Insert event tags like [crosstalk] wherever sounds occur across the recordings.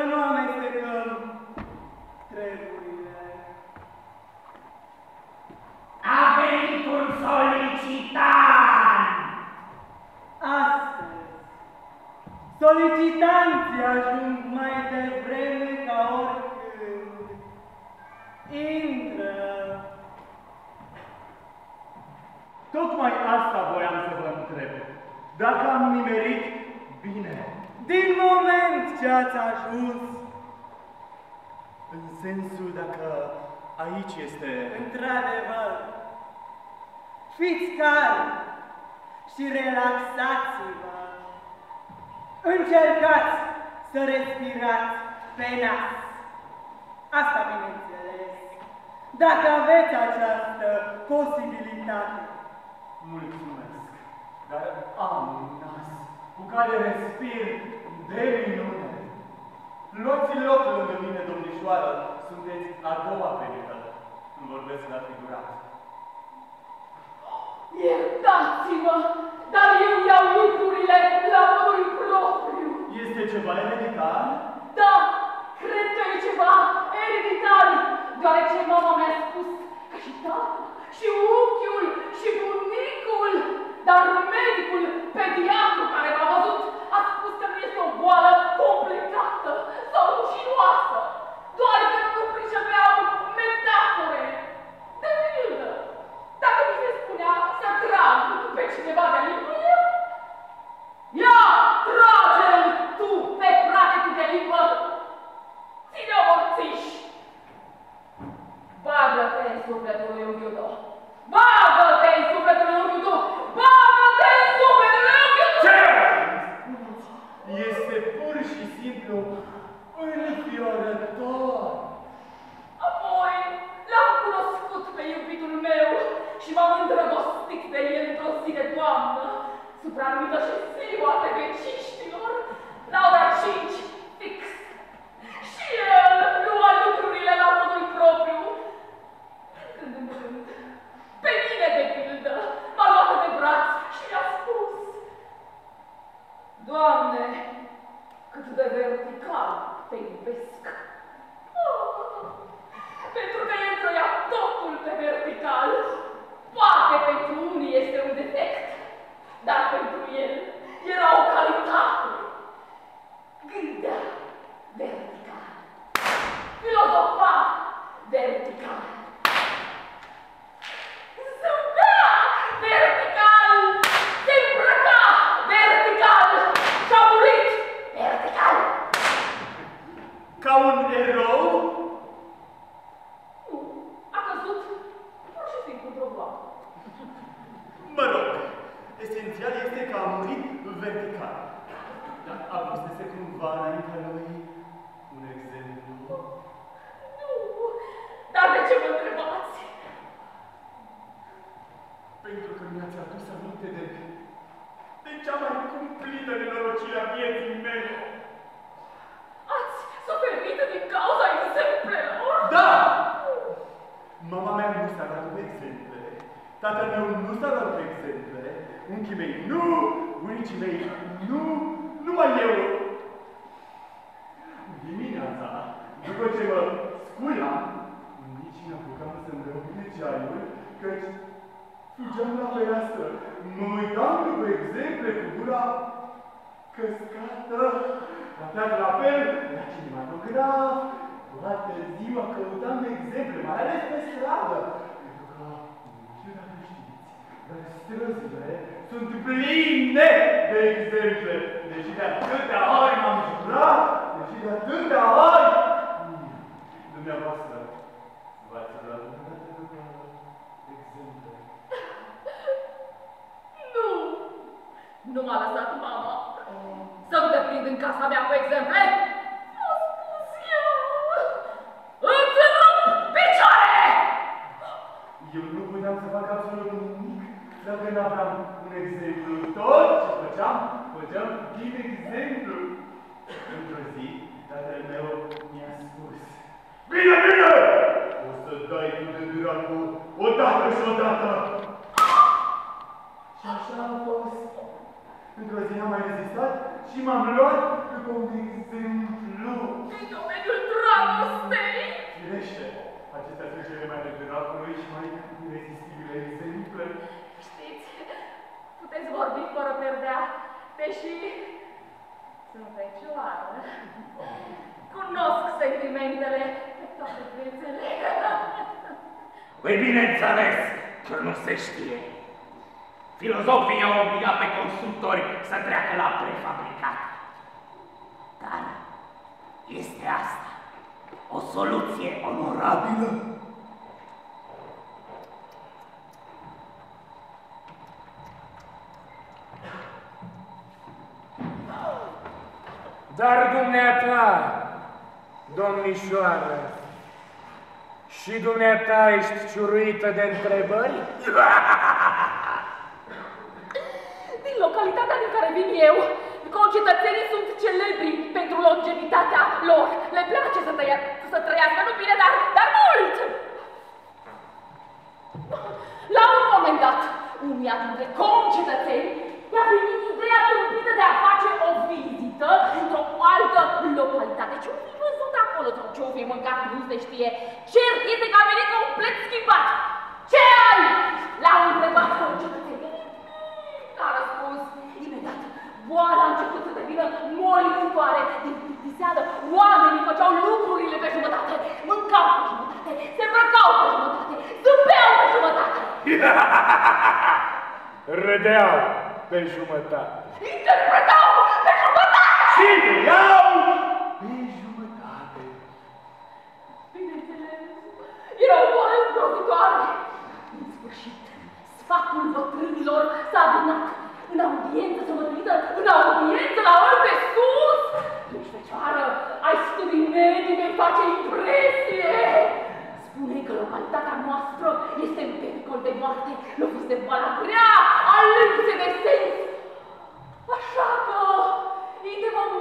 amestecăm treburile. A venit un solicitant! Astăzi, solicitanții ajung mai devreme ca oricând. Intră! Tocmai asta voiam să vă întreb. Dacă am nimerit bine. Din moment ce ați ajuns, În sensul dacă aici este... într-adevăr, fiți calmi și relaxați-vă. Încercați să respirați pe nas. Asta, bineînțeles, dacă aveți această posibilitate. Mulțumesc, dar am un nas cu care respir de minune. Luați loc lângă mine, domnișoară, sunteți a doua ferită. Nu vorbesc la figurat. Iertați-mă, dar eu iau lucrurile la modul propriu. Este ceva ereditar? Da, cred că e ceva ereditar, deoarece 本来の要求と。Tatăl meu nu s-a dat cu exemple, unchii mei nu, bunicii mei nu, numai eu. Dimineața, după ce mă sculam, nici n-apucam să-mi rămâne ceaiul, căci fugeam la fereastră, mă uitam după exemple cu gura căscată, la la fel, la cinematograf, toată ziua căutam exemple, mai ales pe stradă. Pentru că, nu știu dacă știți, dar străzile sunt pline de exemple. Deși de atâtea ori m-am jurat, deși de atâtea ori, hmm, dumneavoastră, v-ați luat vreodată după exemple. [laughs] Nu! Nu m-a lăsat mama. Să nu te prind în casa mea cu exemple. A spus ea. Îți rup picioarele! Eu nu puteam să fac absolut nimic dacă nu aveam un exemplu. Tot ce făceam, făceam din exemplu. Într-o zi, tatăl meu mi-a spus Bine, bine! O să dai tu de dracu odată și odată! Și așa a fost. Într-o zi n-am mai rezistat și m-am luat după un exemplu. Păi bineînțeles că nu se știe. Filozofii au obligat pe constructori să treacă la prefabricat. Dar este asta o soluție onorabilă? Dar dumneata, domnișoară, și dumneata ești ciuruită de întrebări? [laughs] Din localitatea din care vin eu, concetățenii sunt celebri pentru longevitatea lor. Le place să, tăia, să trăiască, nu bine, dar, dar mult! La un moment dat, unia dintre concetățeni i-a venit ideea tâmpită de a face o vizită într-o altă localitate. Ce-o fi văzut acolo sau ce-o fi mâncat, nu se știe. Cert este că a venit complet schimbat. Ce ai? L-au întrebat concetățenii. A răspuns imediat. Boala a început să devină molitoare. Din plictiseală, oamenii făceau lucrurile pe jumătate. Mâncau pe jumătate, se îmbrăcau pe jumătate, zâmbeau pe jumătate. [laughs] Râdeau pe jumătate. Interpretau pe jumătate! Și iau pe jumătate. Bineînțeles, era o boală îngrozitoare. În sfârșit, sfatul bătrânilor s-a adunat în audiență să mă trimită în audiență la ori pe sus. Ești fecioară, ai studii medii, vei face impresie. Spune că localitatea noastră este în pericol de moarte, loviți de boala grea, a lipsei de sens. Așa că îi te vom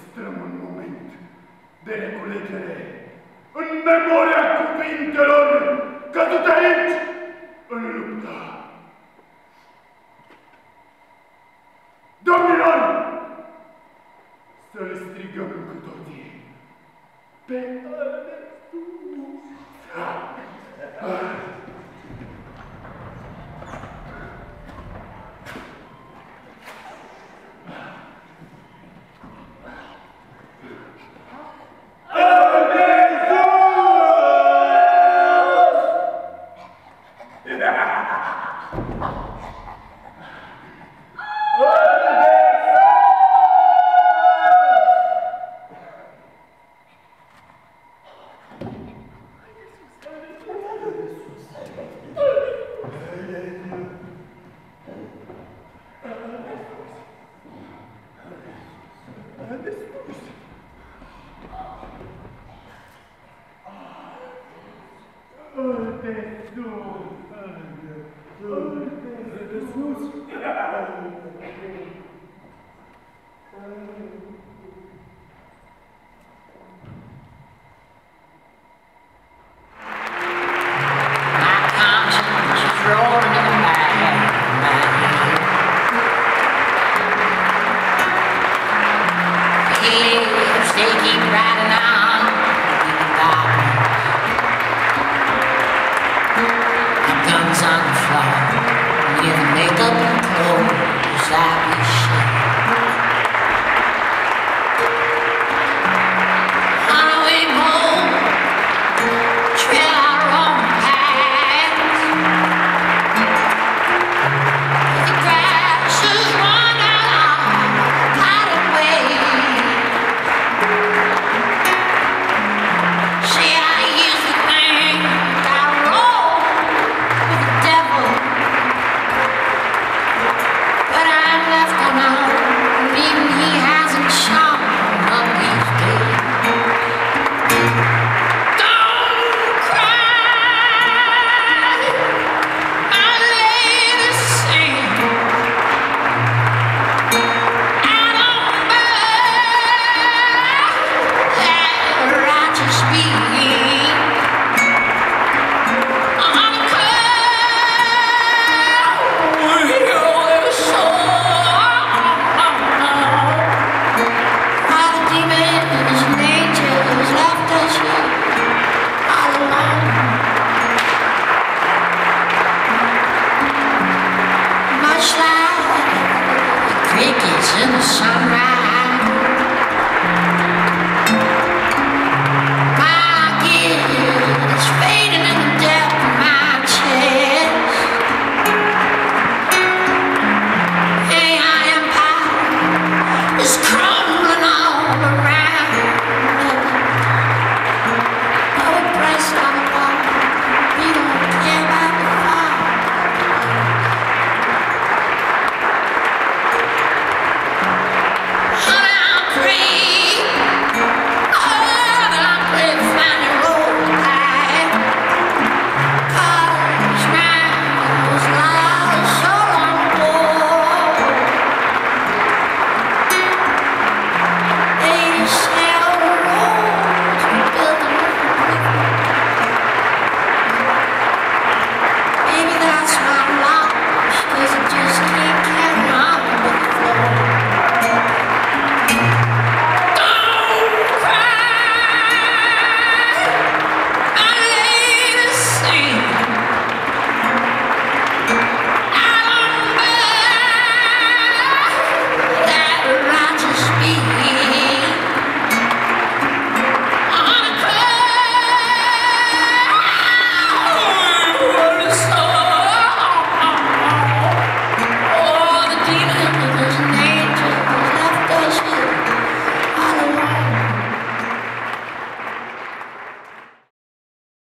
stăm în moment de reculegere în memoria cuvintelor căzute aici.